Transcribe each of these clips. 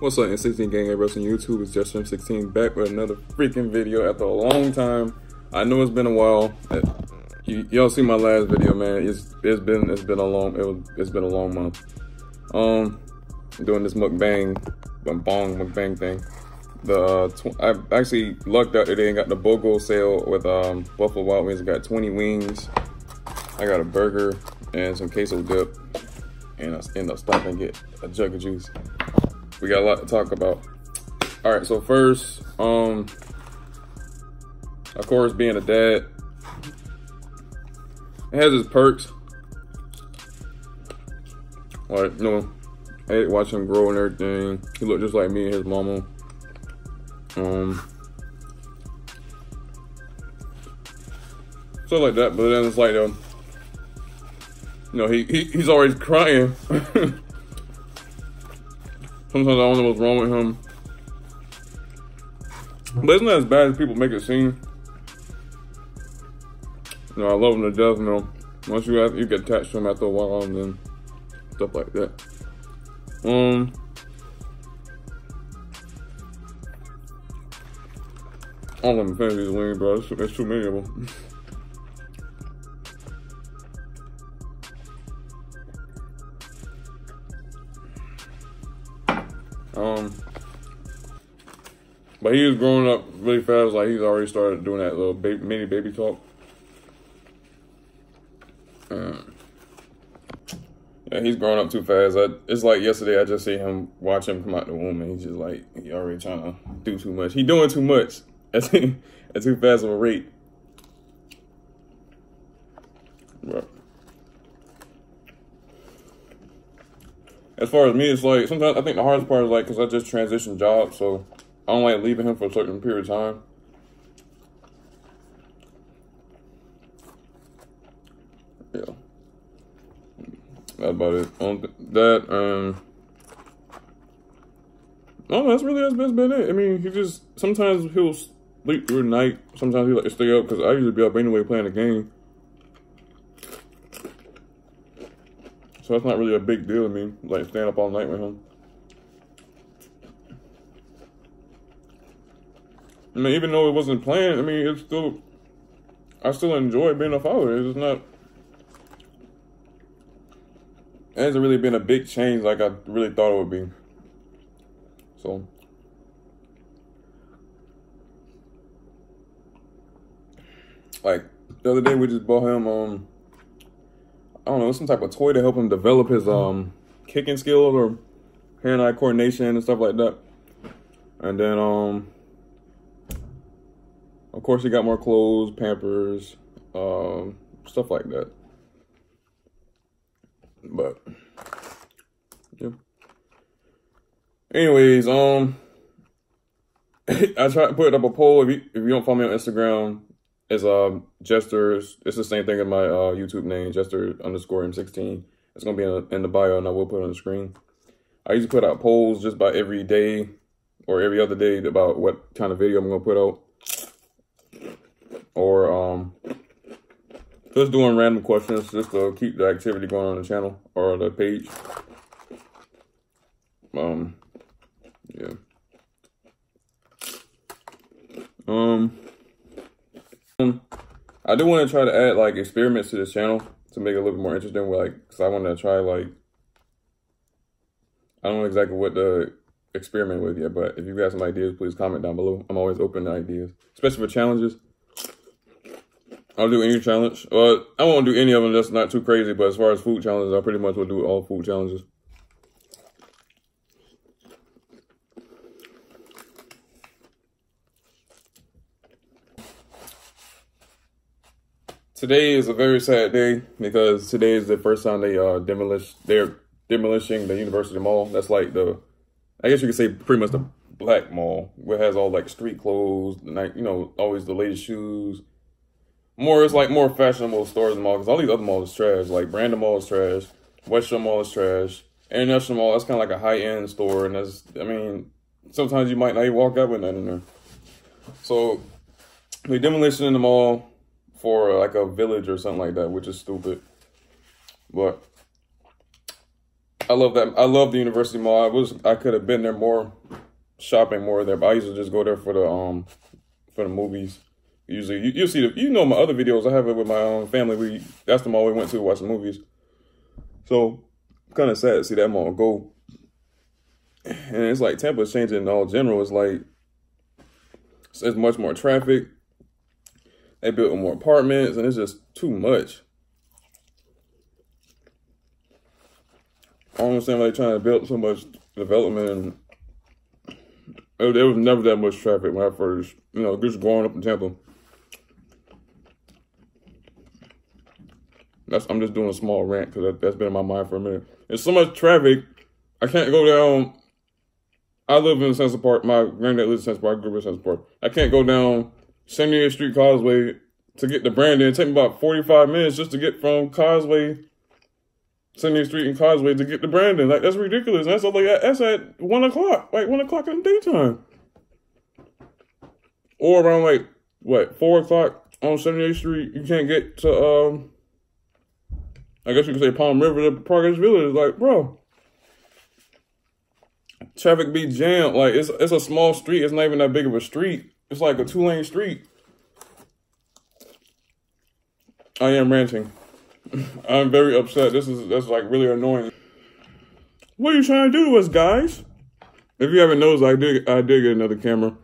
What's up, M16 Gang? Everybody on YouTube is Just 16 back with another freaking video after a long time. I know it's been a while. You, all see my last video, man. It's it's been it's been a long it was it's been a long month. Um, doing this mukbang, bong mukbang thing. The uh, I actually lucked out today and got the BOGO sale with um Buffalo Wild Wings. I got 20 wings. I got a burger and some queso dip, and I end up stopping and get a jug of juice we got a lot to talk about. All right, so first, um, of course, being a dad, it has its perks. Like, you know, I watch him grow and everything. He looked just like me and his mama. Um, stuff like that. But then it's like, um, you know, he, he he's always crying. Sometimes I don't know what's wrong with him. But it's not as bad as people make it seem. You know, I love him to death, you know. Once you have, you get attached to him after a while and then stuff like that. Um I don't let finish these wings, bro. There's too many of them. Um, but he was growing up really fast. Like he's already started doing that little baby, mini baby talk. Um, yeah, he's growing up too fast. I, it's like yesterday. I just see him watch him come out the womb, and he's just like he already trying to do too much. He doing too much at, at too fast of a rate. But as far as me, it's like sometimes I think the hardest part is like because I just transitioned jobs, so I don't like leaving him for a certain period of time. Yeah, that's about it. On that, um, no, that's really that's been it. I mean, he just sometimes he'll sleep through the night. Sometimes he like to stay up because I usually be up anyway playing the game. So that's not really a big deal to me, like staying up all night with him. I mean, even though it wasn't planned, I mean, it's still, I still enjoy being a father. It's not, it hasn't really been a big change like I really thought it would be. So, like the other day we just bought him um I don't know, some type of toy to help him develop his um kicking skills or hand-eye coordination and stuff like that. And then um of course he got more clothes, pampers, um, stuff like that. But yeah. Anyways, um I tried to put up a poll if you if you don't follow me on Instagram, it's um Jesters. It's the same thing in my uh, YouTube name, Jester underscore M16. It's gonna be in, in the bio, and I will put it on the screen. I usually put out polls just about every day or every other day about what kind of video I'm gonna put out, or um just doing random questions just to keep the activity going on the channel or the page. Um, yeah. Um, I do want to try to add like experiments to this channel to make it a little bit more interesting. Like, cause I want to try like, I don't know exactly what to experiment with yet, but if you got some ideas, please comment down below. I'm always open to ideas, especially for challenges. I'll do any challenge. Well, I won't do any of them that's not too crazy, but as far as food challenges, I pretty much will do all food challenges. Today is a very sad day because today is the first time they uh demolish they're demolishing the University Mall. That's like the I guess you could say pretty much the black mall where it has all like street clothes, like you know, always the latest shoes. More it's like more fashionable stores and the mall because all these other malls is trash. Like Brandon Mall is trash, Western Mall is trash, International Mall that's kind of like a high end store, and that's I mean sometimes you might not even walk out with nothing in there. So we demolition in the mall for like a village or something like that, which is stupid. But I love that. I love the University Mall. I was I could have been there more, shopping more there, but I used to just go there for the um for the movies. Usually, you, you see the you know my other videos. I have it with my own family. We that's the mall we went to watch the movies. So kind of sad to see that mall go. And it's like Tampa's changing in all general. It's like it's much more traffic. They built more apartments, and it's just too much. I don't understand why they're trying to build so much development. And there was never that much traffic when I first, you know, just growing up in Tampa. That's I'm just doing a small rant because that, has been in my mind for a minute. There's so much traffic, I can't go down. I live in Central Park. My granddad lives in Central Park. I grew up in Central Park. I can't go down 78th Street Causeway to get to Brandon. It take me about 45 minutes just to get from Causeway 70th Street and Causeway to get to Brandon. Like that's ridiculous. That's like that's at one o'clock, like one o'clock in the daytime, or around like what four o'clock on 78th Street. You can't get to um. I guess you could say Palm River to Progress Village. Like, bro, traffic be jammed. Like it's it's a small street. It's not even that big of a street. It's like a two lane street. I am ranting. I'm very upset. This is that's like really annoying. What are you trying to do to us, guys? If you haven't noticed, I did I did get another camera.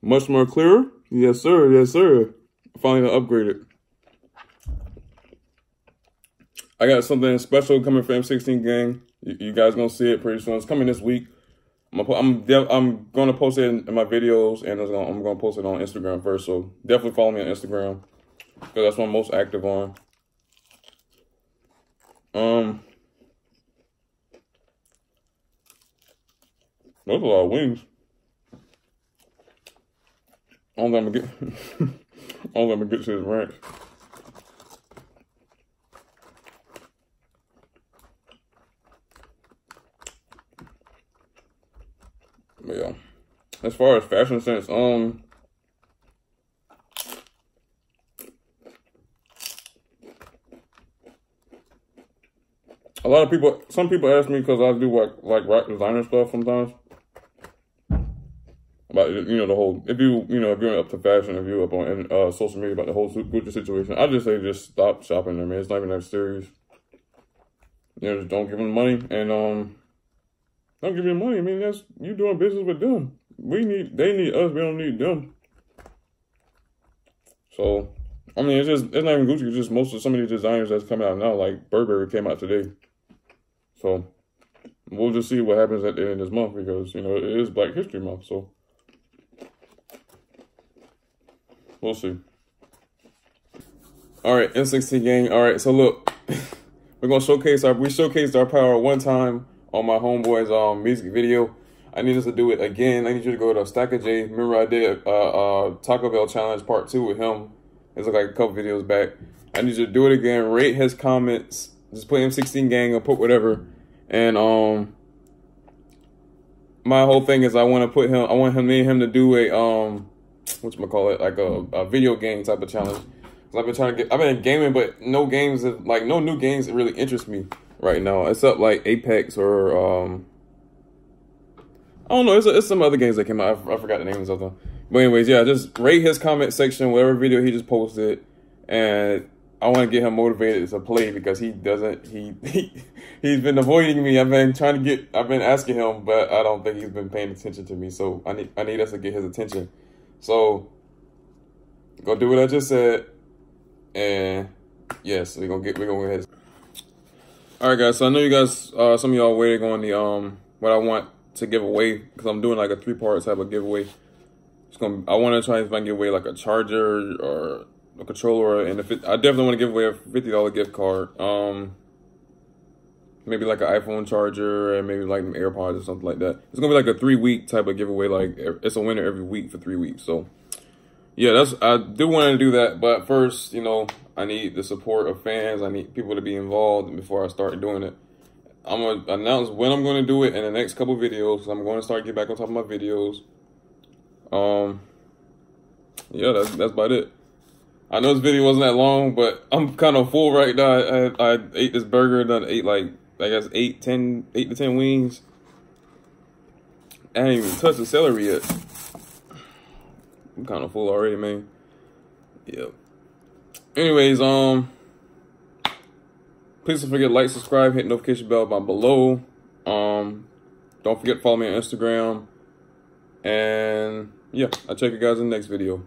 Much more clearer. Yes, sir. Yes, sir. Finally upgraded. I got something special coming for M16 gang. You, you, guys gonna see it pretty soon. It's coming this week. I'm gonna, I'm, I'm gonna post it in, in my videos, and gonna, I'm gonna post it on Instagram first. So definitely follow me on Instagram because that's what I'm most active on. Um, those are a lot of wings. Only I'm gonna get, only I'm gonna get to his ranch. But yeah, as far as fashion sense, um, a lot of people, some people ask me because I do like like rock designer stuff sometimes. About you know the whole if you you know if you're up to fashion, if you're up on uh, social media about the whole Gucci situation, I just say just stop shopping there, man. It's not even that serious. You know, just don't give them money and um, don't give them money. I mean, that's you doing business with them. We need they need us. We don't need them. So, I mean, it's just it's not even Gucci. It's just most of some of these designers that's coming out now. Like Burberry came out today. So we'll just see what happens at the end of this month because, you know, it is Black History Month. So we'll see. All right, M16 gang. All right, so look, we're gonna showcase our we showcased our power one time on my homeboy's um music video. I need us to do it again. I need you to go to STACKKAJ. Remember, I did a, a, a Taco Bell challenge part two with him. It's like a couple videos back. I need you to do it again. Rate his comments just put M16 gang or put whatever. And um my whole thing is I want to put him I want him me and him to do a um what's gonna call it like a, a video game type of challenge. Cause I've been trying to get I've been gaming but no games like no new games that really interest me right now. Except like Apex or um I don't know, it's, it's some other games that came out. I, forgot the names of them. But anyways, yeah, just rate his comment section, whatever video he just posted, and I want to get him motivated to play because he doesn't. He, he he's been avoiding me. I've been trying to get. I've been asking him, but I don't think he's been paying attention to me. So I need I need us to get his attention. So go do what I just said, and yes, we're gonna get we're gonna go ahead. All right, guys. So I know you guys, uh, some of y'all waiting on the um what I want to give away because I'm doing like a three part type of giveaway. It's gonna. I want to try and give away like a charger or a controller, and if it, I definitely want to give away a fifty dollar gift card. Um, maybe like an iPhone charger and maybe like AirPods or something like that. It's gonna be like a three week type of giveaway. Like it's a winner every week for three weeks. So yeah, that's I do want to do that, but first, you know, I need the support of fans. I need people to be involved before I start doing it. I'm gonna announce when I'm gonna do it in the next couple videos. I'm going to start get back on top of my videos. Um, yeah, that's that's about it. I know this video wasn't that long, but I'm kind of full right now. I, I, I ate this burger and I ate like I guess eight, ten, eight to ten wings. I haven't even touched the celery yet. I'm kind of full already, man. Yep. Anyways, um, please don't forget to like, subscribe, hit notification bell down below. Um, don't forget to follow me on Instagram. And yeah, I'll check you guys in the next video.